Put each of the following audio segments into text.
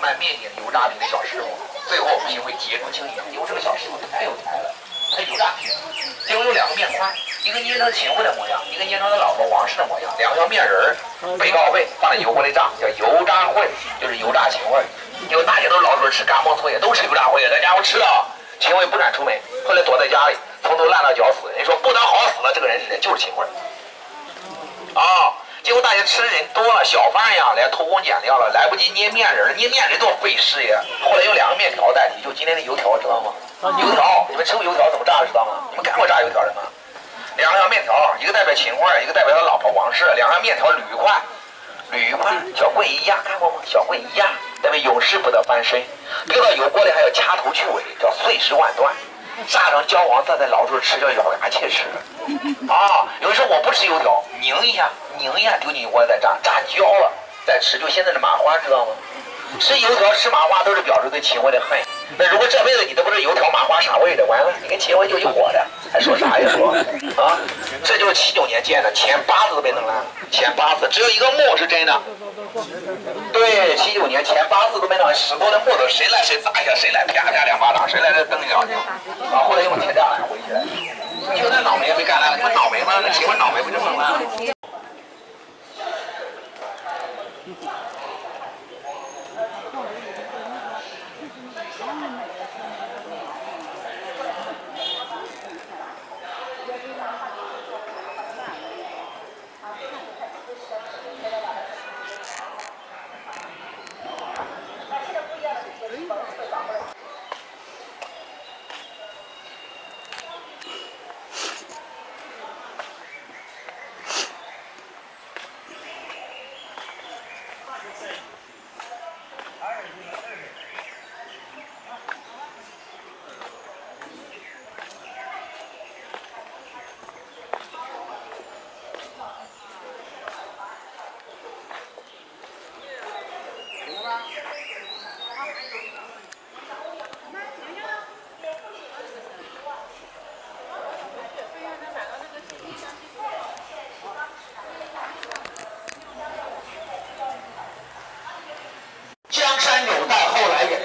卖面点油炸饼的小师傅，最后评为杰出青年，因为这个小师傅太有才了，他油炸品，结果有两个面宽，一个捏成秦桧的模样，一个捏成他老婆王氏的模样，两条面人儿背靠背放在油锅里炸，叫油炸烩，就是油炸秦桧。因为大家都老说吃干馍也都吃油炸烩，那家伙吃了，秦桧不敢出门，后来躲在家里，从头烂到脚死。人说不能好死了，这个人是就是秦桧。啊！结果大家吃的人多了，小贩呀来偷工减料了，来不及捏面人捏面人多费事呀。后来用两个面条代替，就今天的油条，知道吗？油条，你们吃过油条怎么炸的知道吗？你们看过炸油条的吗？两条面条，一个代表秦桧，一个代表他老婆王氏。两条面条捋一块，捋一块，小棍一压，看过吗？小棍一压，代表永世不得翻身。丢到油锅里还要掐头去尾，叫碎尸万段。炸成焦黄色再捞出来吃，叫咬牙切齿。啊，拧一下，拧一下丢进油锅再炸，炸焦了再吃。就现在的麻花，知道吗？吃油条吃麻花都是表示对秦桧的恨。那如果这辈子你都不知道油条麻花啥味的，完了，你跟秦桧就一伙的，还说啥呀说？啊，这就是七九年建的，前八字都被弄烂了，前八字只有一个木是真的。对，七九年前八字都没弄，十多的木头，谁来谁砸一下，谁来啪啪两巴掌，谁来这蹬一脚，啊，后来用铁栅栏围起来。就那脑门也被干烂了，喜欢倒霉不就算了？了？江山有待后来人，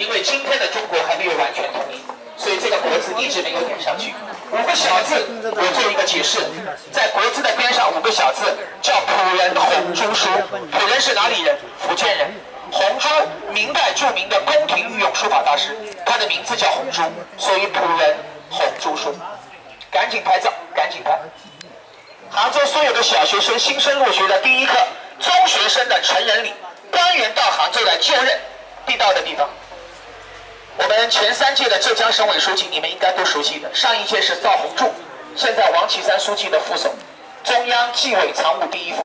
因为今天的中国还没有完全统一，所以这个国字一直没有点上去。五个小字，我做一个解释，在国字的边上五个小字叫仆人洪朱书。仆人是哪里人？福建人。洪朱，明代著名的宫廷御用书法大师，他的名字叫洪朱，所以仆人洪朱书。赶紧拍照，赶紧拍。杭州所有的小学生新生入学的第一课，中学生的成人礼。官员到杭州来就任，地道的地方。我们前三届的浙江省委书记，你们应该都熟悉的。上一届是赵洪柱，现在王岐山书记的副手，中央纪委常务第一副。